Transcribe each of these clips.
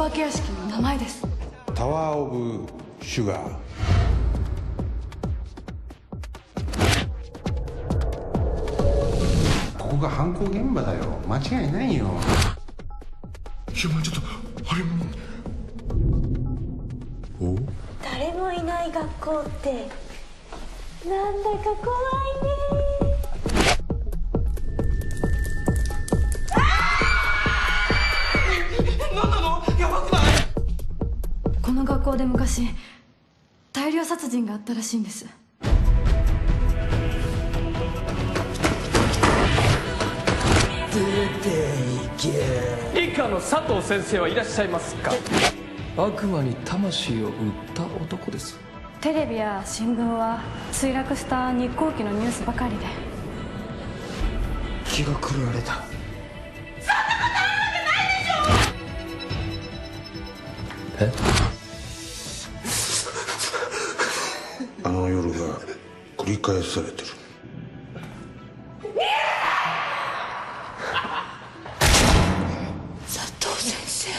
化け屋敷の名前です。タワー・オブ・シュガー。ここが犯行現場だよ。間違いないよ。いやまあちょっとあれお？誰もいない学校って。なんだか怖いねの学校で昔大量殺人があったらしいんです。理科の佐藤先生はいらっしゃいますか？悪魔に魂を売った男です。テレビや新聞は墜落した日航機のニュースばかりで。気が狂われた。えあの夜が繰り返されてる。佐藤先生。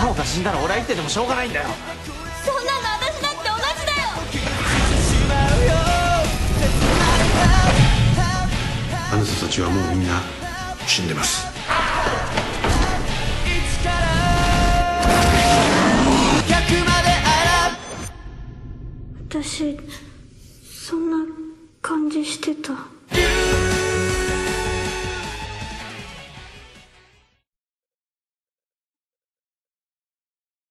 真央が死んだら俺は生きててもしょうがないんだよ。そんなの私だって同じだよ。あなたたちはもうみんな死んでます私そんな感じしてた。